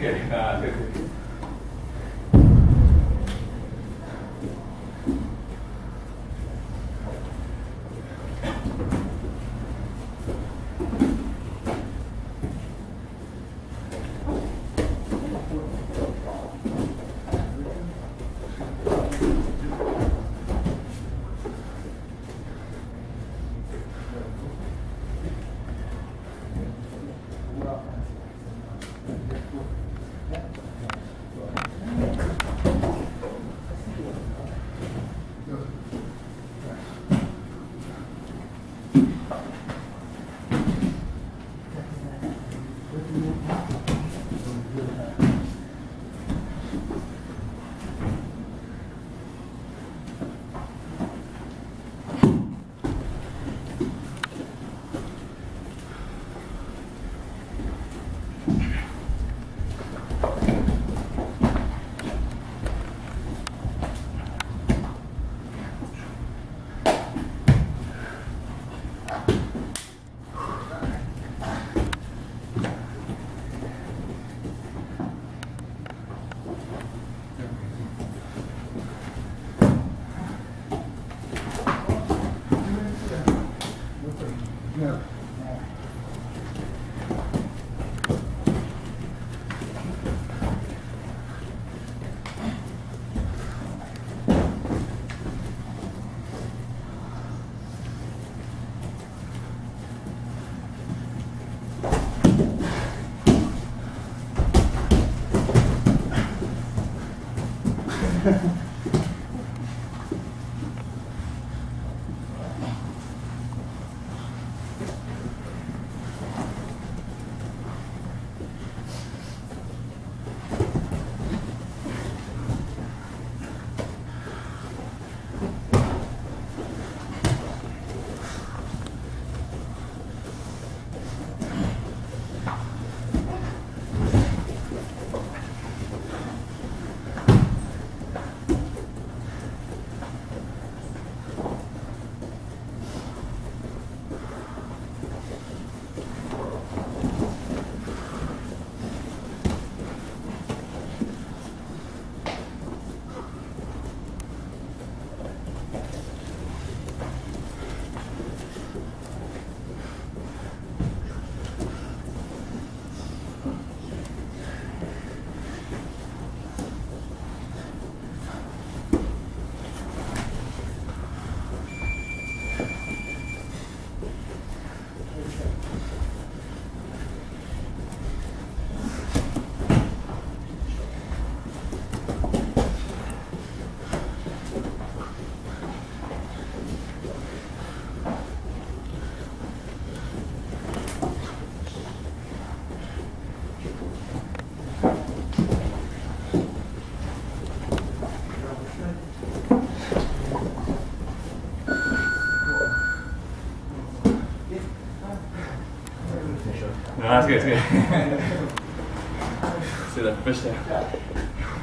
Gracias. Yeah. No, that's good, that's good. See that fish there.